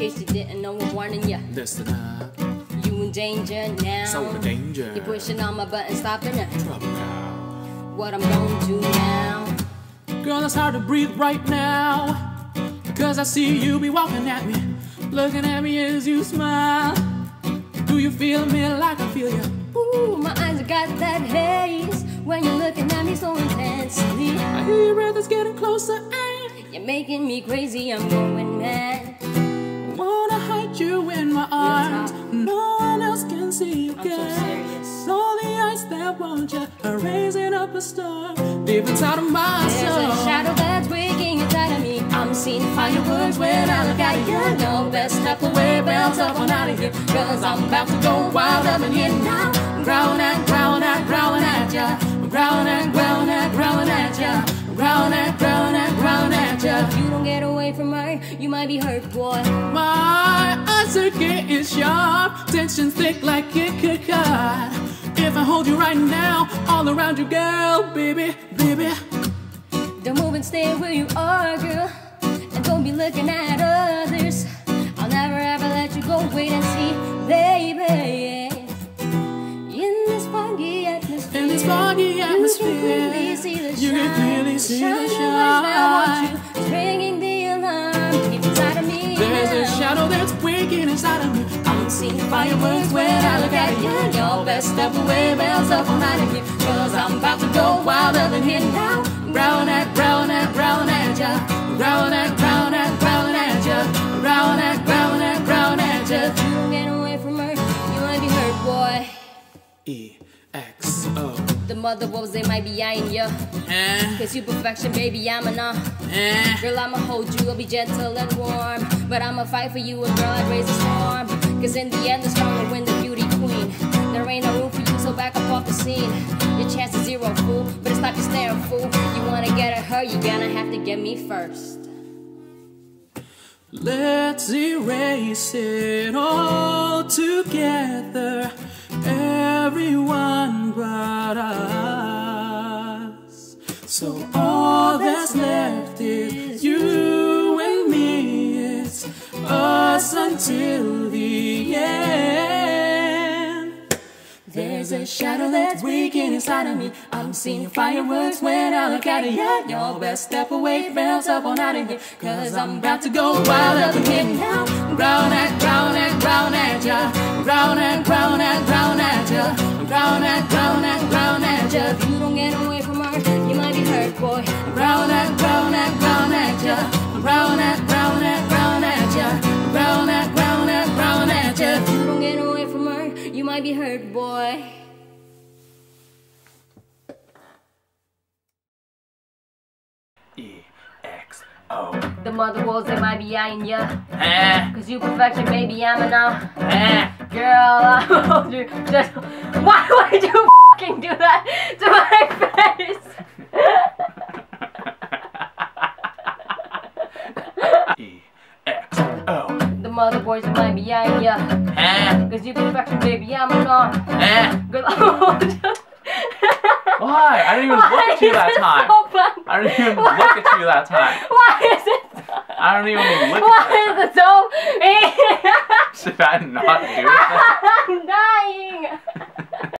case you didn't know, I'm warning ya. Listen up, You in danger now. so the danger. You're pushing on my button, stopping it. Trouble now. What I'm gonna do now? Girl, it's hard to breathe right now. Cause I see you be walking at me, looking at me as you smile. Do you feel me like I feel you? Ooh, my eyes got that haze when you're looking at me so intensely. I hear your breath is getting closer and You're making me crazy, I'm going mad. I wanna hide you in my arms. No one else can see you, so girl. serious. All the eyes that want you are raising up a storm deep inside of my soul. There's a shadow that's waking inside of me. I'm seeing fireworks when I look at you. No, best step away, bounce up on out of here. Cause I'm about to go wild might be hurt, boy. My eyes are getting sharp, tension thick like it could cut. If I hold you right now, all around you, girl, baby, baby. Don't move and stay where you are, girl. And don't be looking at others. I'll never ever let you go. Wait and see, baby. In this foggy atmosphere, In this foggy you can atmosphere, clearly see the you can clearly see the Shine inside of me. I'm seeing fireworks when I look at you. Your best step away, bounce up on out of here. Cause I'm about to go wild up in here now. Growling at, growling at, growling at ya. Growling at, growling at, growling at ya. Growling at, growling at, growling at ya. You don't get away from her, you might be hurt, boy. E X O. The mother wolves, they might be eyeing you. Eh, Cause you perfection, baby, I'm enough. eh. Girl, I'ma hold you, I'll be gentle and warm. But I'ma fight for you, and girl, I'd raise a storm. Cause in the end, the strong will win the beauty queen. There ain't no room for you, so back up off the scene. Your chance is zero, fool. But it's stop you staring, fool. You wanna get at her, you gonna have to get me first. Let's erase it all together. Everyone but us. So all that's left is you and me. It's us until the end. There's a shadow that's waking inside of me. I'm seeing fireworks when I look at it. Yeah, your best step away, bounce up on out of here. Cause I'm about to go wild up in here ground ya. If you don't get away from her, you might be hurt, boy. I'm Ground at, ground at, ground at ya. I'm Ground at, ground at, ground at ya. I'm Ground at, ground at, ground at ya. If you don't get away from her, you might be hurt, boy. E X O. The mother wolves, they might be eyeing ya. Eh, Cause you perfection, baby, I'm enough. eh. Girl, I hold you. Just why would you fucking do that to my face? E X O. The boys they might be eyeing ya. Eh, Cause you perfection, baby, I'm enough. eh. Girl, I. Why? I didn't even look at you that time. So? I didn't even look at you that time. Why is it? so I don't even look Why at is it so? Should I not do that? I'm dying.